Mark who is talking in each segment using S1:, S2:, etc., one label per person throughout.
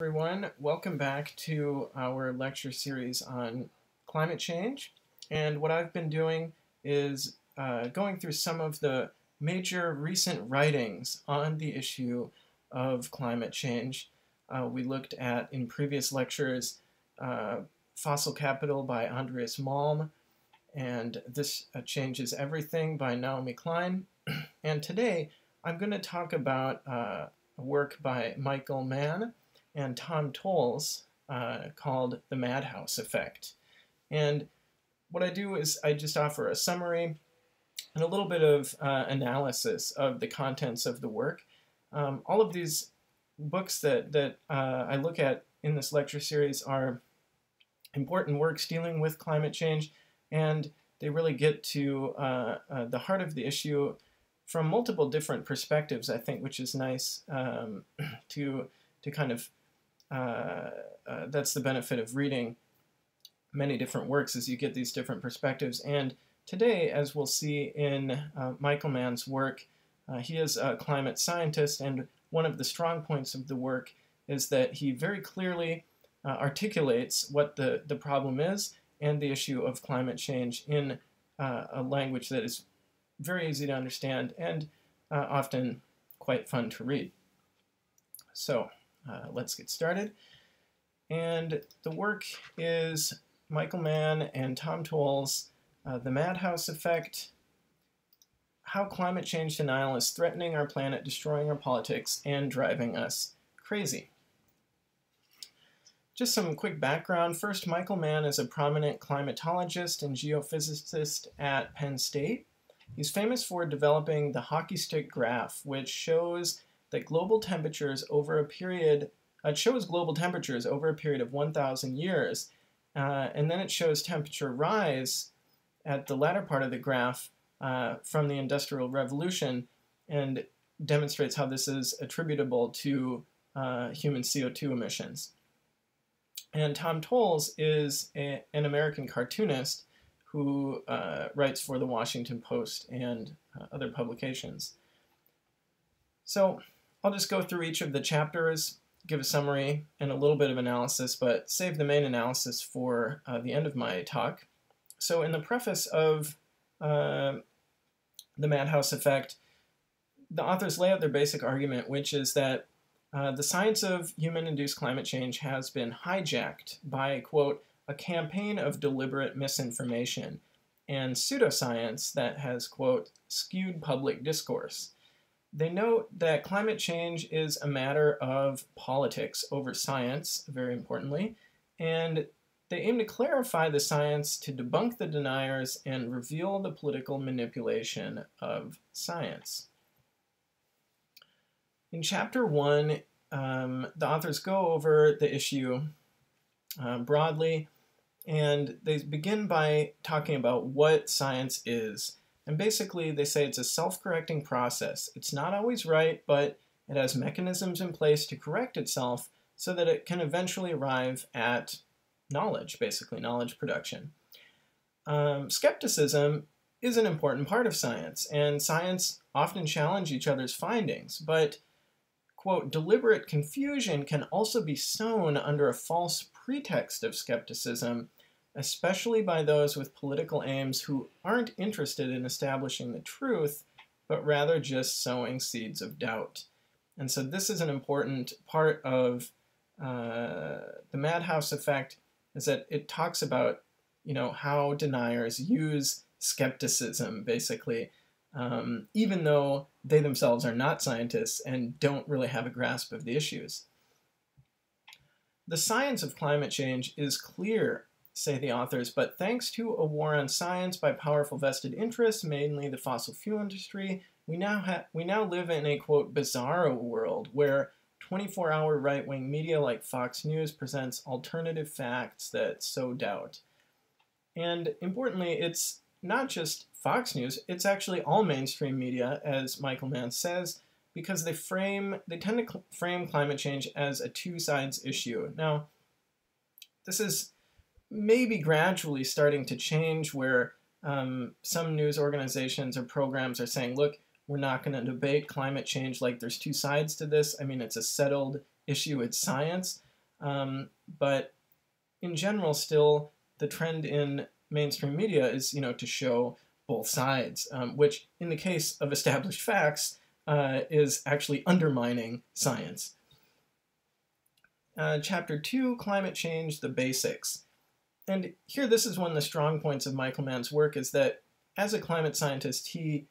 S1: everyone. Welcome back to our lecture series on climate change. And what I've been doing is uh, going through some of the major recent writings on the issue of climate change. Uh, we looked at, in previous lectures, uh, Fossil Capital by Andreas Malm, and This uh, Changes Everything by Naomi Klein. and today, I'm going to talk about uh, a work by Michael Mann, and Tom Toles uh, called The Madhouse Effect. And what I do is I just offer a summary and a little bit of uh, analysis of the contents of the work. Um, all of these books that, that uh, I look at in this lecture series are important works dealing with climate change, and they really get to uh, uh, the heart of the issue from multiple different perspectives, I think, which is nice um, to, to kind of uh, uh, that's the benefit of reading many different works is you get these different perspectives. And today, as we'll see in uh, Michael Mann's work, uh, he is a climate scientist, and one of the strong points of the work is that he very clearly uh, articulates what the, the problem is and the issue of climate change in a language that is very easy to understand and often quite fun to read. So, uh, let's get started. And the work is Michael Mann and Tom Toles, uh, The Madhouse Effect, How Climate Change Denial is Threatening Our Planet, Destroying Our Politics, and Driving Us Crazy. Just some quick background. First, Michael Mann is a prominent climatologist and geophysicist at Penn State. He's famous for developing the hockey stick graph, which shows that global temperatures over a period, uh, it shows global temperatures over a period of 1,000 years, uh, and then it shows temperature rise at the latter part of the graph uh, from the Industrial Revolution and demonstrates how this is attributable to uh, human CO2 emissions. And Tom Toles is a, an American cartoonist who uh, writes for the Washington Post and uh, other publications. So I'll just go through each of the chapters, give a summary and a little bit of analysis, but save the main analysis for uh, the end of my talk. So in the preface of uh, The Madhouse Effect, the authors lay out their basic argument, which is that uh, the science of human-induced climate change has been hijacked by, quote, a campaign of deliberate misinformation and pseudoscience that has, quote, skewed public discourse. They note that climate change is a matter of politics over science, very importantly, and they aim to clarify the science to debunk the deniers and reveal the political manipulation of science. In chapter one, um, the authors go over the issue uh, broadly, and they begin by talking about what science is and basically, they say it's a self-correcting process. It's not always right, but it has mechanisms in place to correct itself so that it can eventually arrive at knowledge, basically, knowledge production. Um, skepticism is an important part of science, and science often challenge each other's findings, but, quote, deliberate confusion can also be sown under a false pretext of skepticism especially by those with political aims who aren't interested in establishing the truth, but rather just sowing seeds of doubt. And so this is an important part of uh, the Madhouse effect, is that it talks about, you know, how deniers use skepticism, basically, um, even though they themselves are not scientists and don't really have a grasp of the issues. The science of climate change is clear say the authors, but thanks to a war on science by powerful vested interests, mainly the fossil fuel industry, we now have we now live in a quote bizarro world where 24-hour right-wing media like Fox News presents alternative facts that sow doubt. And importantly, it's not just Fox News, it's actually all mainstream media, as Michael Mann says, because they frame they tend to frame climate change as a two sides issue. Now, this is maybe gradually starting to change where um, some news organizations or programs are saying, look, we're not going to debate climate change like there's two sides to this. I mean, it's a settled issue, it's science. Um, but in general, still the trend in mainstream media is, you know, to show both sides, um, which in the case of established facts uh, is actually undermining science. Uh, chapter 2, Climate Change, the Basics. And here, this is one of the strong points of Michael Mann's work, is that as a climate scientist, he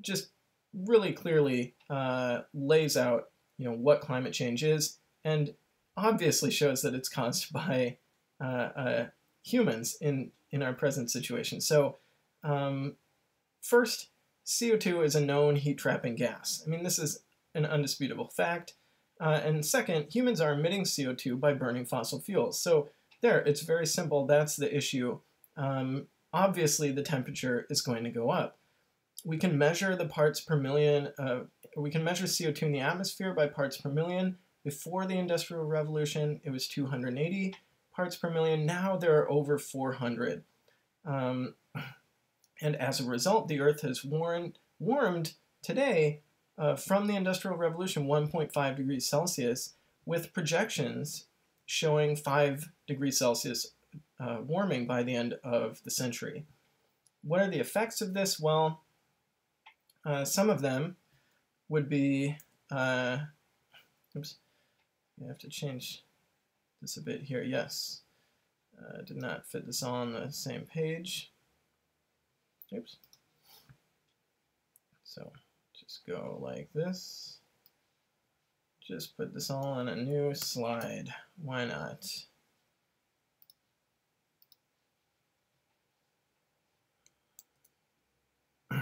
S1: just really clearly uh, lays out you know, what climate change is, and obviously shows that it's caused by uh, uh, humans in, in our present situation. So um, first, CO2 is a known heat-trapping gas. I mean, this is an undisputable fact. Uh, and second, humans are emitting CO2 by burning fossil fuels. So there, it's very simple. That's the issue. Um, obviously, the temperature is going to go up. We can measure the parts per million. Uh, we can measure CO2 in the atmosphere by parts per million. Before the Industrial Revolution, it was 280 parts per million. Now there are over 400. Um, and as a result, the Earth has warmed, warmed today uh, from the Industrial Revolution 1.5 degrees Celsius with projections showing 5 degrees Celsius uh, warming by the end of the century. What are the effects of this? Well, uh, some of them would be, uh, oops, I have to change this a bit here. Yes, uh, did not fit this all on the same page. Oops. So just go like this. Just put this all on a new slide. Why not?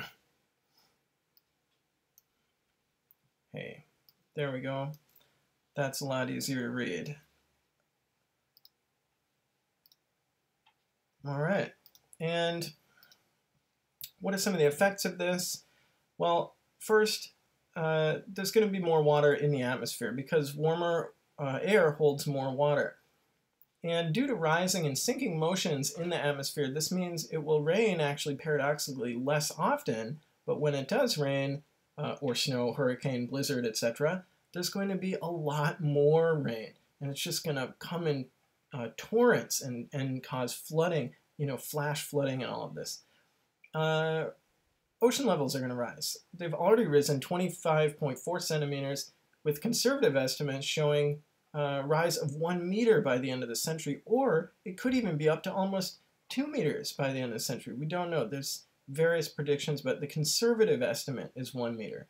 S1: hey, there we go. That's a lot easier to read. All right, and what are some of the effects of this? Well, first, uh, there's going to be more water in the atmosphere because warmer uh, air holds more water. And due to rising and sinking motions in the atmosphere, this means it will rain actually paradoxically less often, but when it does rain, uh, or snow, hurricane, blizzard, etc., there's going to be a lot more rain. And it's just going to come in uh, torrents and, and cause flooding, you know, flash flooding and all of this uh, ocean levels are going to rise. They've already risen 25.4 centimeters, with conservative estimates showing a rise of one meter by the end of the century, or it could even be up to almost two meters by the end of the century. We don't know. There's various predictions, but the conservative estimate is one meter.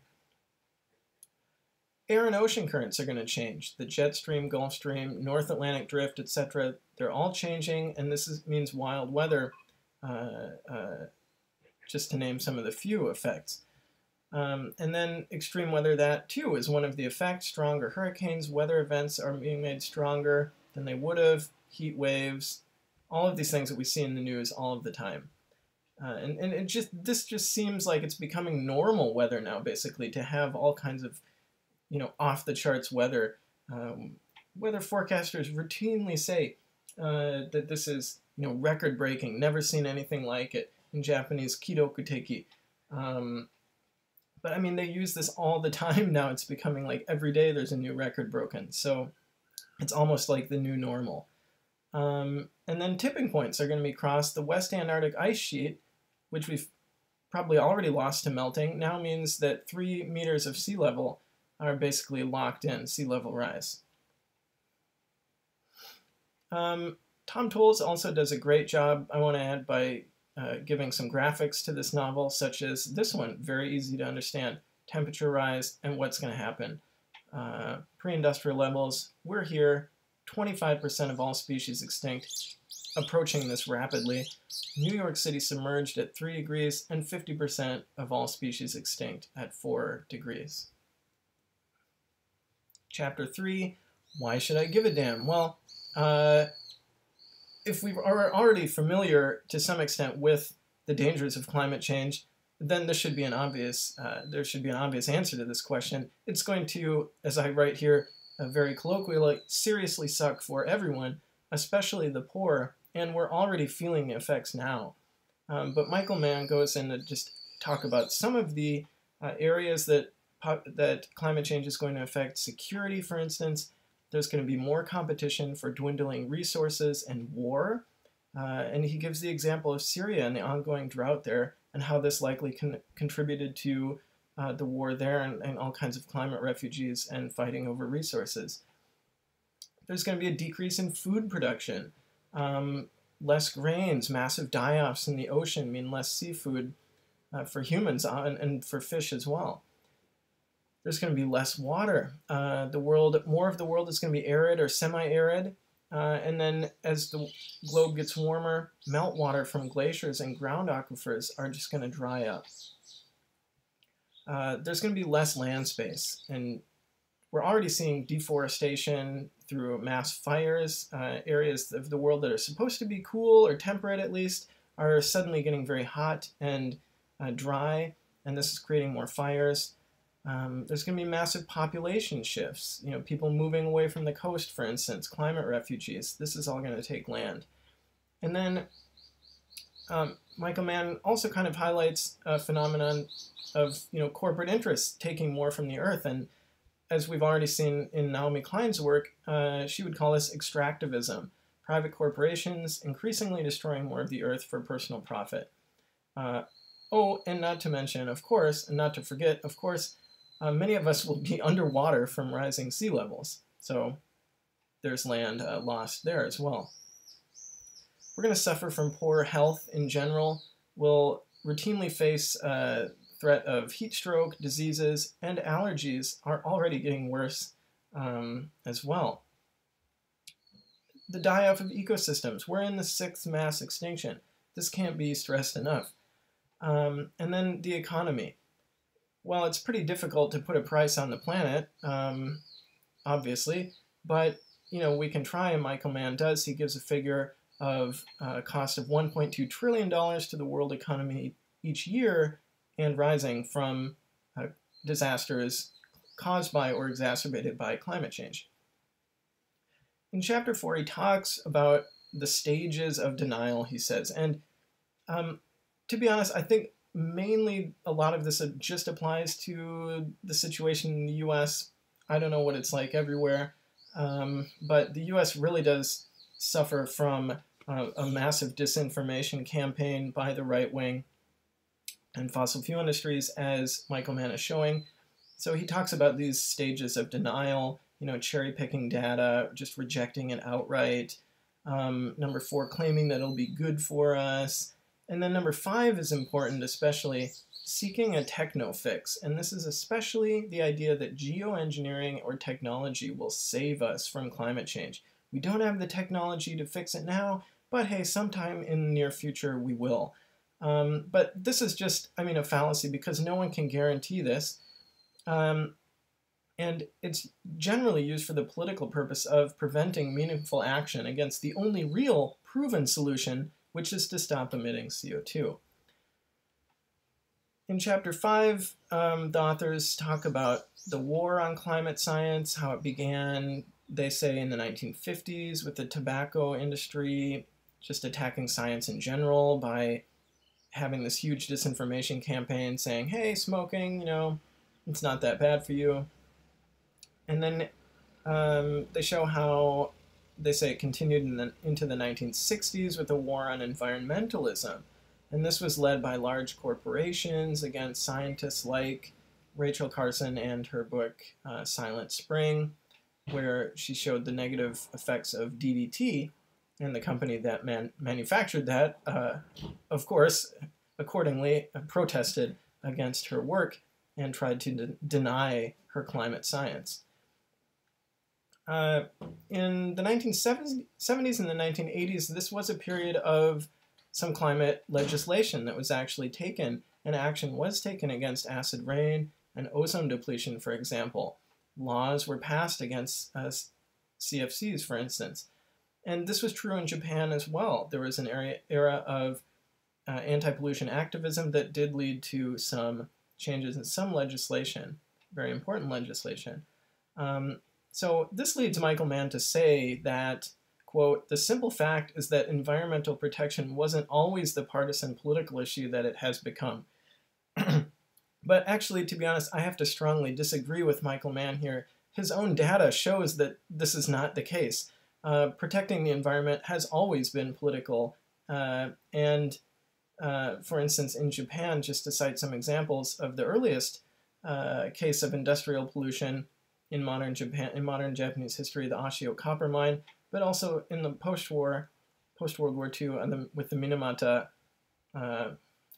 S1: Air and ocean currents are going to change. The jet stream, Gulf Stream, North Atlantic drift, etc., they're all changing, and this is, means wild weather uh, uh, just to name some of the few effects. Um, and then extreme weather, that too is one of the effects. Stronger hurricanes, weather events are being made stronger than they would have, heat waves, all of these things that we see in the news all of the time. Uh, and and it just this just seems like it's becoming normal weather now, basically, to have all kinds of, you know, off the charts weather. Um, weather forecasters routinely say uh, that this is, you know, record breaking, never seen anything like it in Japanese, kirokuteki. Um, but I mean, they use this all the time now. It's becoming like every day there's a new record broken. So it's almost like the new normal. Um, and then tipping points are going to be crossed. The West Antarctic ice sheet, which we've probably already lost to melting, now means that three meters of sea level are basically locked in, sea level rise. Um, Tom Toles also does a great job, I want to add, by uh, giving some graphics to this novel, such as this one, very easy to understand, temperature rise and what's going to happen. Uh, Pre-industrial levels, we're here, 25% of all species extinct, approaching this rapidly. New York City submerged at 3 degrees, and 50% of all species extinct at 4 degrees. Chapter 3, why should I give a damn? Well, uh, if we are already familiar to some extent with the dangers of climate change, then this should be an obvious, uh, there should be an obvious answer to this question. It's going to, as I write here, uh, very colloquially, seriously suck for everyone, especially the poor, and we're already feeling the effects now. Um, but Michael Mann goes in to just talk about some of the uh, areas that that climate change is going to affect security, for instance, There's going to be more competition for dwindling resources and war. Uh, and he gives the example of Syria and the ongoing drought there and how this likely con contributed to uh, the war there and, and, all kinds of climate refugees and fighting over resources. There's going to be a decrease in food production. Um, less grains, massive die-offs in the ocean mean less seafood uh, for humans uh, and, and, for fish as well. There's going to be less water. Uh, the world, more of the world is going to be arid or semi-arid. Uh, and then as the globe gets warmer, meltwater from glaciers and ground aquifers are just going to dry up. Uh, there's going to be less land space. And we're already seeing deforestation through mass fires. Uh, areas of the world that are supposed to be cool or temperate at least are suddenly getting very hot and uh, dry, and this is creating more fires. Um, there's going to be massive population shifts. You know, people moving away from the coast, for instance, climate refugees. This is all going to take land. And then um, Michael Mann also kind of highlights a phenomenon of you know corporate interests taking more from the earth. And as we've already seen in Naomi Klein's work, uh, she would call this extractivism. Private corporations increasingly destroying more of the earth for personal profit. Uh, oh, and not to mention, of course, and not to forget, of course, uh, many of us will be underwater from rising sea levels. So there's land uh, lost there as well. We're going to suffer from poor health in general. We'll routinely face uh, threat of heat stroke, diseases, and allergies are already getting worse um, as well. The die-off of ecosystems. We're in the sixth mass extinction. This can't be stressed enough. Um, and then the economy. Well, it's pretty difficult to put a price on the planet, um, obviously, but you know we can try, and Michael Mann does. He gives a figure of a uh, cost of 1.2 trillion dollars to the world economy each year and rising from uh, disasters caused by or exacerbated by climate change. In chapter 4, he talks about the stages of denial, he says. And um, to be honest, I think mainly a lot of this just applies to the situation in the US. I don't know what it's like everywhere, um, but the US really does suffer from a massive disinformation campaign by the right wing and fossil fuel industries, as Michael Mann is showing. So he talks about these stages of denial, you know, cherry picking data, just rejecting it outright. Um, number four, claiming that it'll be good for us. And then number five is important, especially seeking a techno fix. And this is especially the idea that geoengineering or technology will save us from climate change. We don't have the technology to fix it now, but hey, sometime in the near future we will. Um, but this is just, I mean, a fallacy because no one can guarantee this. Um, and it's generally used for the political purpose of preventing meaningful action against the only real proven solution, which is to stop emitting CO2. In chapter 5, um, the authors talk about the war on climate science, how it began, they say, in the 1950s with the tobacco industry just attacking science in general by having this huge disinformation campaign saying, hey, smoking, you know, it's not that bad for you. And then um, they show how they say it continued in the, into the 1960s with a war on environmentalism. And this was led by large corporations against scientists like Rachel Carson and her book uh, Silent Spring, where she showed the negative effects of DDT and the company that man manufactured that, uh, of course, accordingly uh, protested against her work and tried to de deny her climate science. Uh, in the 1970s and the 1980s, this was a period of some climate legislation that was actually taken, and action was taken against acid rain and ozone depletion, for example. Laws were passed against uh, CFCs, for instance. And this was true in Japan as well. There was an area, era of uh, anti-pollution activism that did lead to some changes in some legislation, very important legislation. Um, so this leads Michael Mann to say that, quote, the simple fact is that environmental protection wasn't always the partisan political issue that it has become. but actually, to be honest, I have to strongly disagree with Michael Mann here his own data shows that this is not the case. Uh, protecting the environment has always been political. Uh, and uh, for instance, in Japan, just to cite some examples of the earliest uh, case of industrial pollution in modern Japan, in modern Japanese history, the Ashio copper mine, but also in the post-war, post-World War II, and the, with the Minamata uh,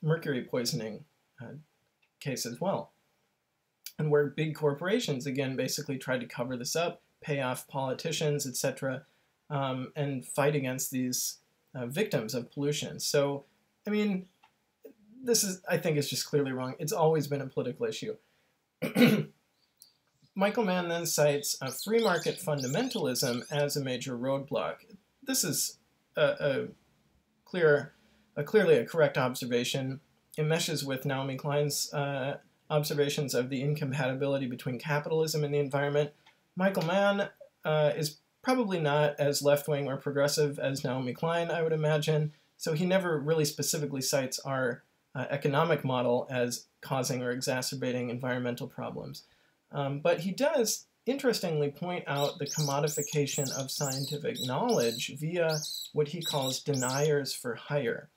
S1: mercury poisoning uh, case as well. And where big corporations, again, basically tried to cover this up, pay off politicians, etc., um, and fight against these uh, victims of pollution. So, I mean, this is, I think, is just clearly wrong. It's always been a political issue. Michael Mann then cites a free market fundamentalism as a major roadblock. This is a, a clear, a clearly a correct observation. It meshes with Naomi Klein's uh, observations of the incompatibility between capitalism and the environment. Michael Mann uh, is probably not as left wing or progressive as Naomi Klein, I would imagine. So he never really specifically cites our uh, economic model as causing or exacerbating environmental problems. Um, but he does, interestingly, point out the commodification of scientific knowledge via what he calls deniers for hire,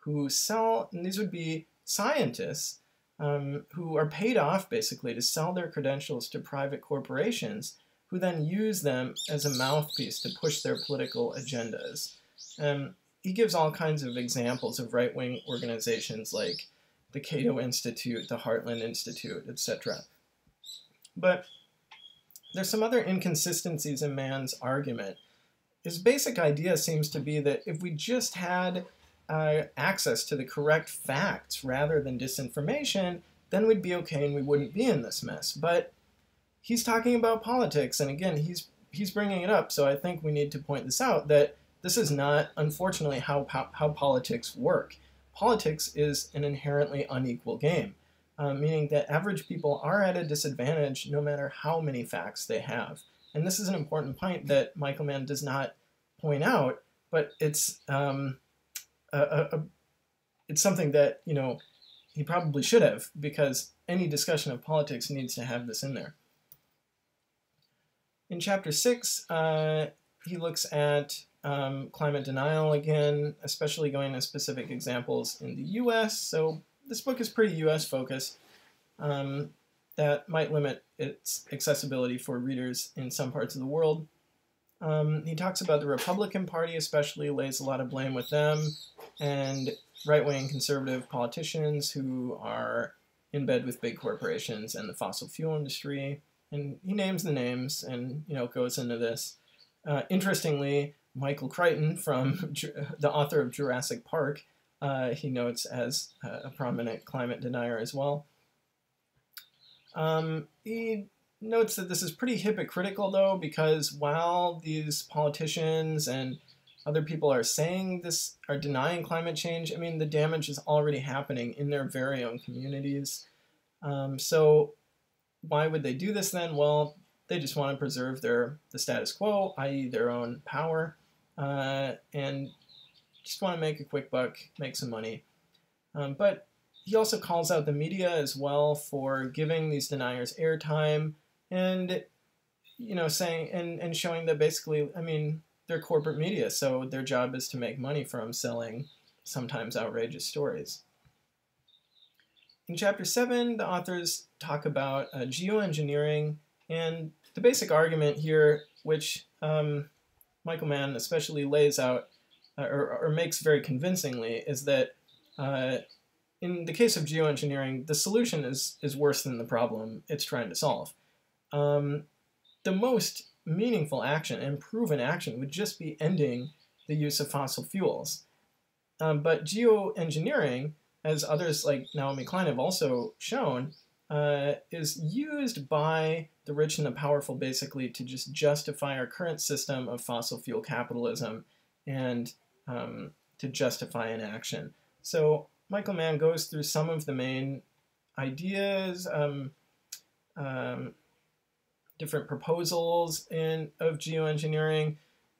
S1: who sell, and these would be scientists um, who are paid off basically to sell their credentials to private corporations who then use them as a mouthpiece to push their political agendas. Um, he gives all kinds of examples of right wing organizations like the Cato Institute, the Heartland Institute, etc. But there's some other inconsistencies in Mann's argument. His basic idea seems to be that if we just had uh, access to the correct facts rather than disinformation, then we'd be okay and we wouldn't be in this mess. But he's talking about politics, and again, he's he's bringing it up. So I think we need to point this out that this is not, unfortunately, how how politics work. Politics is an inherently unequal game, uh, meaning that average people are at a disadvantage no matter how many facts they have. And this is an important point that Michael Mann does not point out, but it's um, a, a, it's something that you know he probably should have because any discussion of politics needs to have this in there. In chapter six, uh, he looks at um, climate denial again, especially going to specific examples in the U.S. So this book is pretty U.S. focused. Um, that might limit its accessibility for readers in some parts of the world. Um, he talks about the Republican Party, especially, lays a lot of blame with them, and right wing conservative politicians who are in bed with big corporations and the fossil fuel industry. And he names the names and you know goes into this. Uh, interestingly, Michael Crichton, from the author of Jurassic Park, uh, he notes as a prominent climate denier as well. Um, he notes that this is pretty hypocritical, though, because while these politicians and other people are saying this, are denying climate change, I mean, the damage is already happening in their very own communities. Um, so why would they do this then? Well, they just want to preserve their the status quo, i.e., their own power, uh, and just want to make a quick buck, make some money. Um, but he also calls out the media as well for giving these deniers airtime and you know saying and, and showing that basically i mean they're corporate media so their job is to make money from selling sometimes outrageous stories in chapter 7 the authors talk about uh, geoengineering and the basic argument here which um, michael mann especially lays out or, or, makes very convincingly is that uh, in the case of geoengineering the solution is, is worse than the problem it's trying to solve um, the most meaningful action and proven action would just be ending the use of fossil fuels. Um, but geoengineering, as others like Naomi Klein have also shown, uh, is used by the rich and the powerful basically to just justify our current system of fossil fuel capitalism and um, to justify an action. So Michael Mann goes through some of the main ideas. Um, um, different proposals in of geoengineering,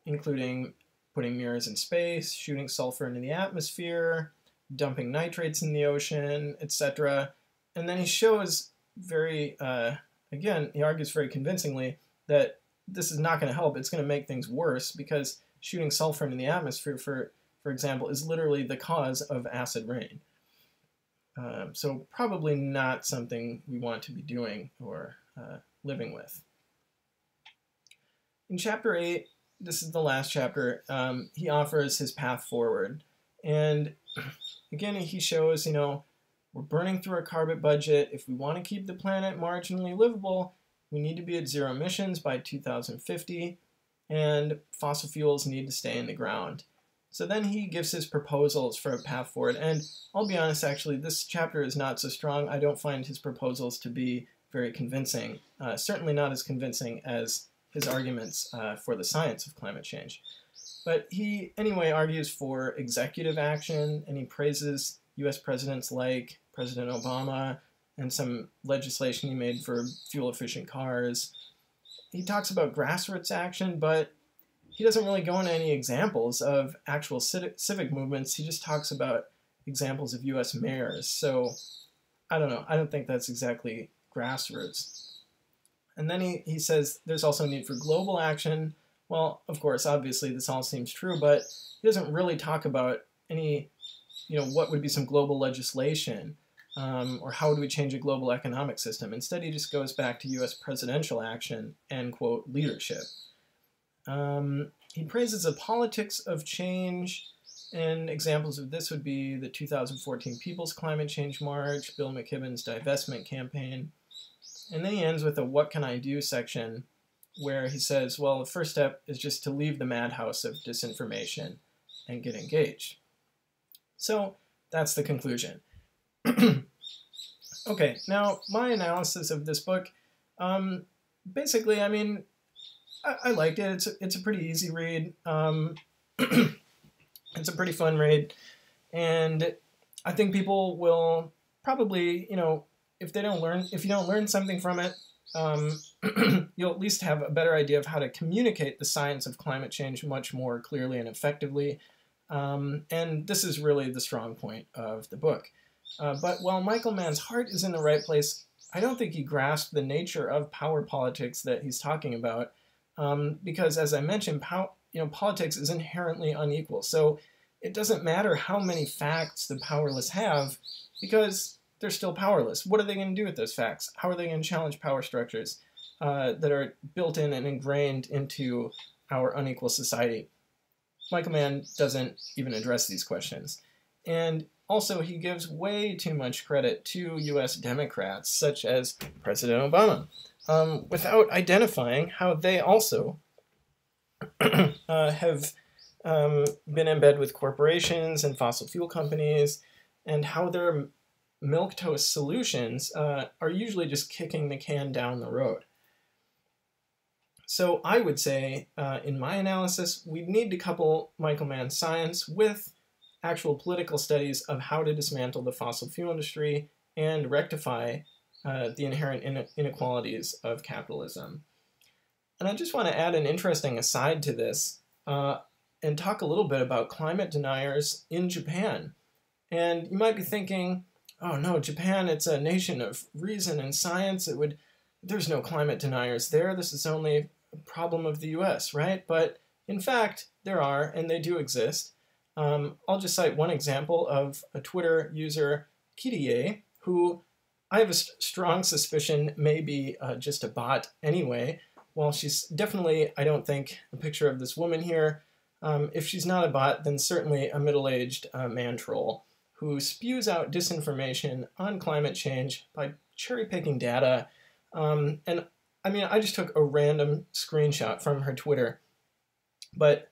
S1: including putting mirrors in space, shooting sulfur into the atmosphere, dumping nitrates in the ocean, etc. And then he shows very, uh, again, he argues very convincingly that this is not going to help. It's going to make things worse because shooting sulfur into the atmosphere, for for example, is literally the cause of acid rain. Um, so probably not something we want to be doing or uh, living with. In chapter 8, this is the last chapter, um, he offers his path forward. And again, he shows, you know, we're burning through our carbon budget. If we want to keep the planet marginally livable, we need to be at zero emissions by 2050, and fossil fuels need to stay in the ground. So then he gives his proposals for a path forward. And I'll be honest, actually, this chapter is not so strong. I don't find his proposals to be very convincing, uh, certainly not as convincing as his arguments uh, for the science of climate change. But he, anyway, argues for executive action and he praises US presidents like President Obama and some legislation he made for fuel efficient cars. He talks about grassroots action, but he doesn't really go into any examples of actual civic movements. He just talks about examples of US mayors. So I don't know. I don't think that's exactly grassroots. And then he, he says there's also a need for global action. Well, of course, obviously this all seems true, but he doesn't really talk about any, you know, what would be some global legislation um, or how would we change a global economic system. Instead, he just goes back to U.S. presidential action and, quote, leadership. Um, he praises the politics of change, and examples of this would be the 2014 People's Climate Change March, Bill McKibben's divestment campaign, and then he ends with a what can I do section where he says, well, the first step is just to leave the madhouse of disinformation and get engaged. So that's the conclusion. okay, now my analysis of this book, um, basically, I mean, I, I, liked it. It's a, it's a pretty easy read. Um, it's a pretty fun read, and I think people will probably, you know, if they don't learn, if you don't learn something from it, um, you'll at least have a better idea of how to communicate the science of climate change much more clearly and effectively. Um, and this is really the strong point of the book. Uh, but while Michael Mann's heart is in the right place, I don't think he grasped the nature of power politics that he's talking about. Um, because as I mentioned, pow- you know, politics is inherently unequal. So it doesn't matter how many facts the powerless have, because they're still powerless. What are they going to do with those facts? How are they going to challenge power structures uh, that are built in and ingrained into our unequal society? Michael Mann doesn't even address these questions. And also, he gives way too much credit to US Democrats, such as President Obama, um, without identifying how they also uh, have um, been in bed with corporations and fossil fuel companies, and how they're milquetoast solutions uh, are usually just kicking the can down the road. So I would say, uh, in my analysis, we need to couple Michael Mann's science with actual political studies of how to dismantle the fossil fuel industry and rectify uh, the inherent inequalities of capitalism. And I just want to add an interesting aside to this uh, and talk a little bit about climate deniers in Japan. And you might be thinking, oh no, Japan, it's a nation of reason and science. It would, there's no climate deniers there. This is only a problem of the US, right? But in fact, there are, and they do exist. Um, I'll just cite one example of a Twitter user, Kiriye, who I have a st strong suspicion may be uh, just a bot anyway. While she's definitely, I don't think, a picture of this woman here. Um, if she's not a bot, then certainly a middle-aged uh, man troll who spews out disinformation on climate change by cherry picking data. Um, and I mean, I just took a random screenshot from her Twitter, but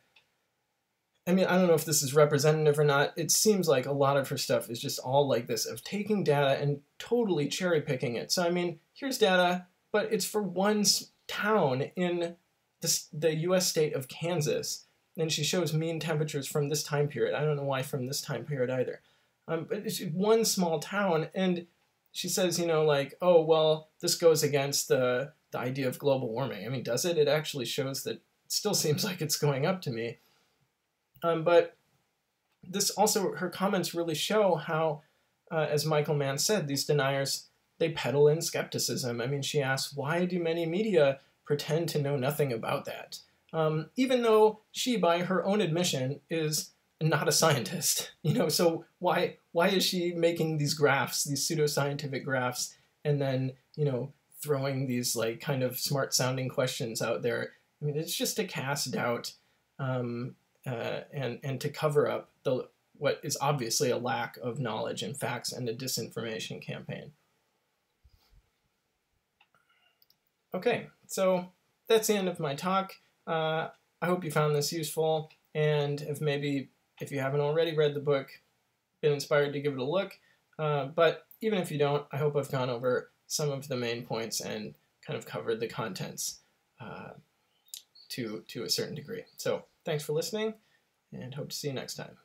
S1: I mean, I don't know if this is representative or not. It seems like a lot of her stuff is just all like this of taking data and totally cherry picking it. So, I mean, here's data, but it's for one town in the, the US state of Kansas. And she shows mean temperatures from this time period. I don't know why from this time period either. Um, but it's one small town, and she says, you know, like, oh, well, this goes against the, the idea of global warming. I mean, does it? It actually shows that it still seems like it's going up to me. Um, but this also, her comments really show how, uh, as Michael Mann said, these deniers, they peddle in skepticism. I mean, she asks, why do many media pretend to know nothing about that. Um, even though she, by her own admission, is not a scientist. You know, so why why is she making these graphs, these pseudoscientific graphs, and then you know throwing these like kind of smart sounding questions out there? I mean, it's just to cast doubt um, uh, and and to cover up the what is obviously a lack of knowledge and facts and a disinformation campaign. Okay, so that's the end of my talk. Uh, I hope you found this useful, and if maybe if you haven't already read the book, been inspired to give it a look. Uh, but even if you don't, I hope I've gone over some of the main points and kind of covered the contents uh, to to a certain degree. So thanks for listening, and hope to see you next time.